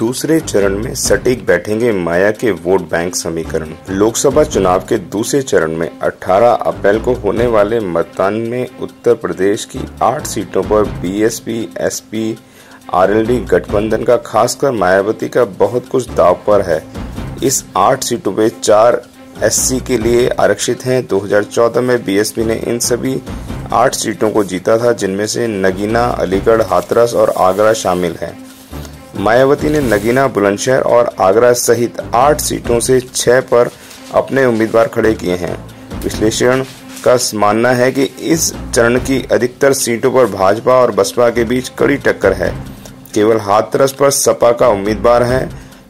दूसरे चरण में सटीक बैठेंगे माया के वोट बैंक समीकरण। लोकसभा चुनाव के दूसरे चरण में 18 अप्रैल को होने वाले मतदान में उत्तर प्रदेश की आठ सीटों पर बीएसपी, एसपी, आरएलडी गठबंधन का खासकर मायावती का बहुत कुछ दाव पर है। इस आठ सीटों पर चार एससी के लिए आरक्षित हैं। 2014 में बीएसपी ने इन सभी आठ सीटों को जीता था जिनमें से नगीना अलीगढ़ हाथरस और आगरा शामिल हैं। मायावती ने नगीना, बुलंदशहर और आगरा सहित आठ सीटों से छह पर अपने उम्मीदवार खड़े किए हैं। विश्लेषण का मानना है कि इस चरण की अधिकतर सीटों पर भाजपा और बसपा के बीच कड़ी टक्कर है। केवल हाथरस पर सपा का उम्मीदवार है।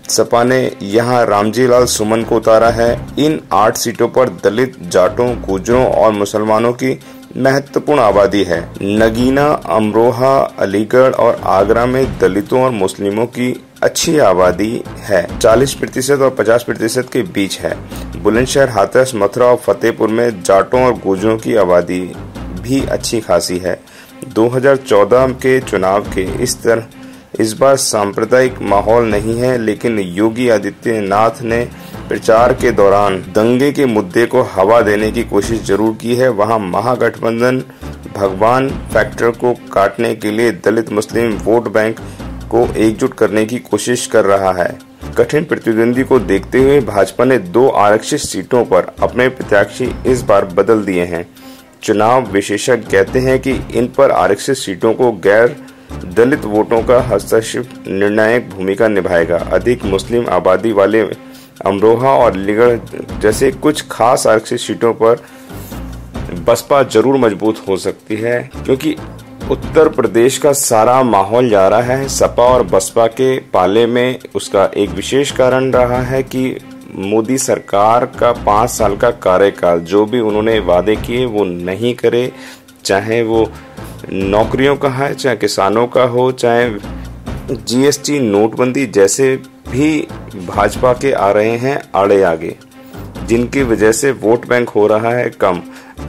सपा ने यहाँ रामजी लाल सुमन को उतारा है। इन आठ सीटों पर दलित, जाटों, गुजरों और मुसलमानों की महत्वपूर्ण आबादी है। नगीना, अमरोहा, अलीगढ़ और आगरा में दलितों और मुस्लिमों की अच्छी आबादी है। 40 प्रतिशत और 50 प्रतिशत के बीच है। बुलंदशहर, हाथरस, मथुरा और फतेहपुर में जाटों और गुजरों की आबादी भी अच्छी खासी है। 2014 के चुनाव के इस तरह, इस बार सांप्रदायिक माहौल नहीं है, लेकिन योगी आदित्यनाथ ने प्रचार के दौरान दंगे के मुद्दे को हवा देने की कोशिश ज़रूर की है। वहाँ महागठबंधन भगवान फैक्टर को काटने के लिए दलित मुस्लिम वोट बैंक को एकजुट करने की कोशिश कर रहा है। कठिन प्रतिद्वंदी को देखते हुए भाजपा ने दो आरक्षित सीटों पर अपने प्रत्याशी इस बार बदल दिए हैं। चुनाव विशेषज्ञ कहते हैं कि इन पर आरक्षित सीटों को गैर दलित वोटों का हस्तक्षेप निर्णायक भूमिका निभाएगा। अधिक मुस्लिम आबादी वाले अमरोहा और अलीगढ़ जैसे कुछ खास आरक्षित सीटों पर बसपा ज़रूर मज़बूत हो सकती है, क्योंकि उत्तर प्रदेश का सारा माहौल जा रहा है। सपा और बसपा के पाले में उसका एक विशेष कारण रहा है कि मोदी सरकार का पाँच साल का कार्यकाल, जो भी उन्होंने वादे किए, वो नहीं करे। चाहे वो नौकरियों का है, चाहे किसानों का हो, चाहे जीएसटी नोटबंदी जैसे भी भाजपा के आ रहे हैं आड़े आगे। जिनकी वजह से वोट बैंक हो रहा है कम।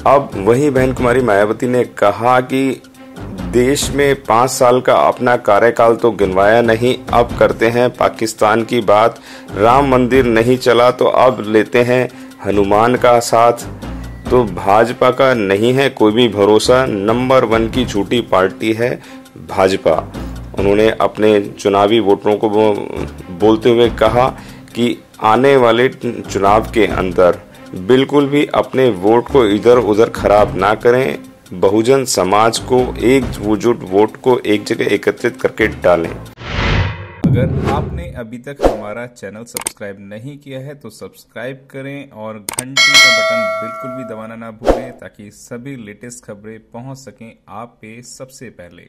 अब वही बहन कुमारी मायावती ने कहा कि देश में पाँच साल का अपना कार्यकाल तो गिनवाया नहीं, अब करते हैं पाकिस्तान की बात। राम मंदिर नहीं चला तो अब लेते हैं हनुमान का साथ। तो भाजपा का नहीं है कोई भी भरोसा। नंबर वन की झूठी पार्टी है भाजपा। उन्होंने अपने चुनावी वोटरों को बोलते हुए कहा कि आने वाले चुनाव के अंदर बिल्कुल भी अपने वोट को इधर उधर खराब ना करें। बहुजन समाज को एक एकजुट वोट को एक जगह एकत्रित करके डालें। अगर आपने अभी तक हमारा चैनल सब्सक्राइब नहीं किया है तो सब्सक्राइब करें और घंटी का बटन बिल्कुल भी दबाना ना भूलें, ताकि सभी लेटेस्ट खबरें पहुँच सकें आप पे सबसे पहले।